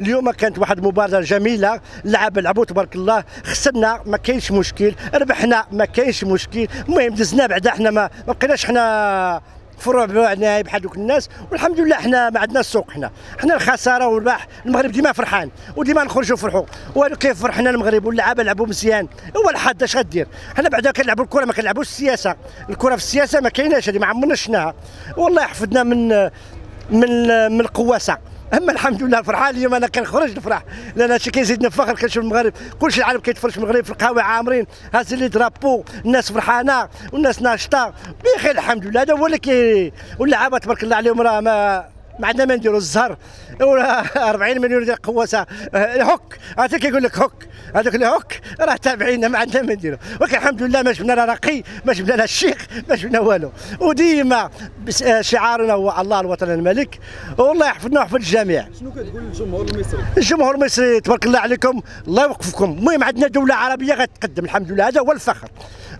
اليوم كانت واحد المبادره جميلة اللعب لعبوا تبارك الله خسرنا ما كاينش مشكل ربحنا ما كاينش مشكل المهم دزنا بعدا حنا ما بقيناش حنا فروع بوعنا بحال دوك الناس والحمد لله حنا ما عندناش السوق حنا. حنا الخسارة والربح المغرب ديما فرحان وديما نخرجوا فرحوا وكيف فرحنا المغرب؟ واللعابة لعبوا مزيان. هو الحد اش غدير؟ حنا بعدا كنلعبوا الكرة ما كنلعبوش السياسة. الكرة في السياسة ما كايناش هذه ما عمرنا شفناها. والله حفظنا من من من القواسة. أما الحمد لله فرحان اليوم أنا كنخرج نفرح لأن هادشي كيزيدنا الفخر كنشوف المغرب. كلشي العالم كيتفرج في المغرب في القهوة عامرين. هازين les drapeaux الناس فرحانة والناس ناشطة. بخير الحمد لله. هذا هو اللي كي واللعابة تبارك الله عليهم راه ما ما عندنا ما نديروا الزهر ولا 40 مليون ديال قواسه هوك هذا كيقول لك هوك. هذاك اللي هوك. راه تابعينا ما عندنا ما نديروا ولكن الحمد لله ما جبنا لا راقي ما جبنا لا الشيخ ما جبنا والو. وديما شعارنا هو الله الوطن الملك. والله يحفظنا ويحفظ الجميع. شنو كتقول للجمهور المصري؟ الجمهور المصري تبارك الله عليكم الله يوقفكم. المهم عندنا دولة عربية غتقدم الحمد لله. هذا هو الفخر.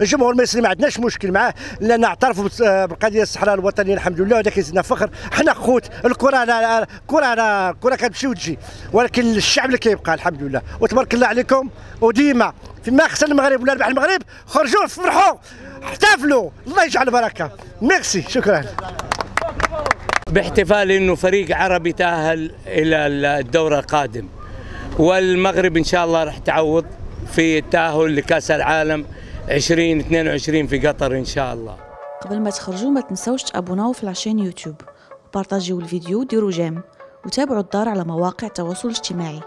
الجمهور المصري ما عندناش مشكل معاه. لأن اعترفوا بالقضية الصحراء الوطنية الحمد لله. وهذا كيزيدنا فخر. حنا خوت الكرة الكرة الكرة كتمشي وتجي ولكن الشعب اللي كيبقى الحمد لله. وتبارك الله عليكم. وديما فيما خسر المغرب ولا ربح المغرب خرجوا فرحوا احتفلوا. الله يجعل بركه ميرسي. شكرا. باحتفال إنه فريق عربي تأهل إلى الدور القادم. والمغرب إن شاء الله راح تعوض في التاهل لكأس العالم 2022 في قطر إن شاء الله. قبل ما تخرجوا ما تنسوش تابوناو في العشان يوتيوب. وبارطاجيو الفيديو وديروا جيم وتابعوا الدار على مواقع التواصل الاجتماعي.